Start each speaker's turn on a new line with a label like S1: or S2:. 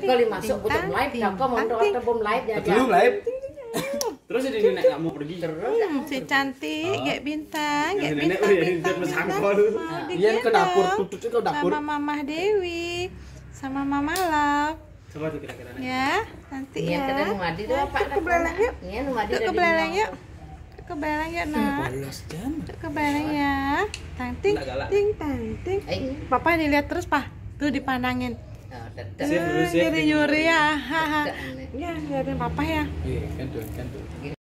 S1: Kali masuk untuk
S2: Ting,
S1: live,
S2: ting,
S1: Dako mau
S2: ting.
S1: ketemu live ya.
S3: Belum live. Terus jadi nenek nggak mau pergi.
S2: Hmm, si cantik,
S3: Oh.
S2: kayak bintang,
S3: Nenek
S2: bintang, bintang,
S3: mesangkol.
S2: Mau
S3: Iya ke dapur, tututnya ke dapur.
S2: Sama Mamah Dewi, sama Mama Love,
S3: Coba tuh kira-kira.
S2: Ya. Nanti
S1: Iya,
S2: ya.
S1: kita Numadi tuh apa?
S2: Yuk ke belakang yuk.
S1: Iya, Numadi
S2: ke belakang yuk. Ke belakang yuk, nak.
S3: 12 jam.
S2: Yuk ke belakang ya. Tang ting, ting, tang ting. Papa dilihat terus, Pak. Tuh dipandangin.
S1: Tetep.
S3: Save dulu, save.
S2: Nyuri-nyuri ya. Haha.
S1: Tetep.
S2: Ya, liatin papa ya.
S3: Iya, kan tuh, kan tuh.